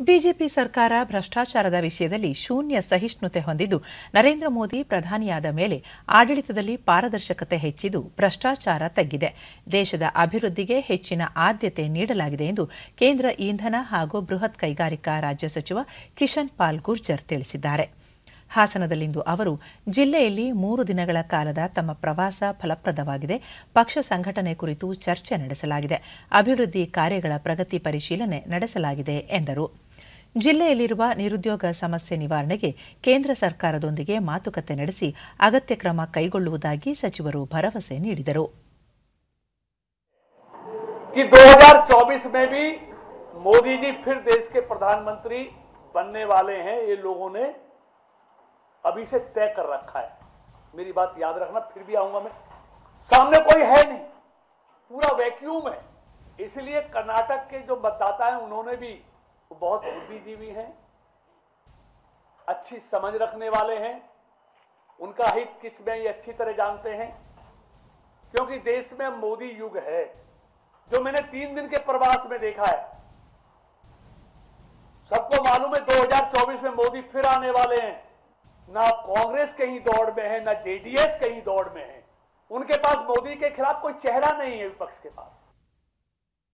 BJP ಸರ್ಕಾರ ಭ್ರಷ್ಟಾಚಾರದ ವಿಷಯದಲ್ಲಿ ಶೂನ್ಯ ಸಹಿಷ್ಣುತೆ ಹೊಂದಿದ್ದು, ನರೇಂದ್ರ ಮೋದಿ ಪ್ರಧಾನಿಯಾದ ಮೇಲೆ ಆಡಳಿತದಲ್ಲಿ ಪಾರದರ್ಶಕತೆ ಹೆಚ್ಚಿದ್ದು ಭ್ರಷ್ಟಾಚಾರ ತಗ್ಗಿದೆ. ದೇಶದ ಅಭಿವೃದ್ಧಿಗೆ ಹೆಚ್ಚಿನ ಆದ್ಯತೆ ನೀಡಲಾಗಿದೆ ಎಂದು ಕೇಂದ್ರ ಇಂಧನ ಹಾಗೂ ಬೃಹತ್ ಕೈಗಾರಿಕಾ ರಾಜ್ಯ ಸಚಿವ ಕಿಶನ್ ಪಾಲ್ ಗುರ್ಜರ್ ತಿಳಿಸಿದ್ದಾರೆ. ಹಾಸನದಲ್ಲಿಂದು ಅವರು ಜಿಲ್ಲೆಯಲ್ಲಿ ಮೂರು ದಿನಗಳ ಕಾಲದ ತಮ್ಮ ಪ್ರವಾಸ ಫಲಪ್ರದವಾಗಿದೆ ಪಕ್ಷ ಸಂಘಟನೆ ಕುರಿತು ಚರ್ಚೆ ನಡೆಸಲಾಗಿದೆ ಅಭಿವೃದ್ಧಿ ಕಾರ್ಯಗಳ ಪ್ರಗತಿ ಪರಿಶೀಲನೆ ನಡೆಸಲಾಗಿದೆ ಎಂದರು ಜಿಲ್ಲೆಯಲ್ಲಿರುವ ನಿರುದ್ಯೋಗ ಸಮಸ್ಯೆ ನಿವಾರಣೆಗೆ ಕೇಂದ್ರ ಸರ್ಕಾರದೊಂದಿಗೆ ಮಾತುಕತೆ ನಡೆಸಿ ಅಗತ್ಯ ಕ್ರಮ ಕೈಗೊಳ್ಳುವುದಾಗಿ ಸಚಿವರು ಭರವಸೆ ನೀಡಿದರು कि 2024 में भी मोदी जी फिर देश के प्रधानमंत्री बनने वाले हैं ये लोगों ने अभी से तय कर रखा है। मेरी बात याद रखना, फिर भी आऊँगा मैं। सामने कोई है नहीं। पूरा वैक्यूम है। इसलिए कर्नाटक के जो मतदाता हैं, उन्होंने भी बहुत बुद्धिजीवी हैं, अच्छी समझ रखने वाले हैं। उनका हित किसमें ये अच्छी तरह जानते हैं? क्योंकि देश में मोदी युग है, जो मैंने तीन दिन के प्रवास में देखा है। सबको मालूम है 2024 में मोदी फिर आने वाले हैं। ना कांग्रेस कहीं दौड़ में है, ना जेडीएस कहीं दौड़ में है। उनके पास मोदी के खिलाफ कोई चेहरा नहीं है विपक्ष के पास।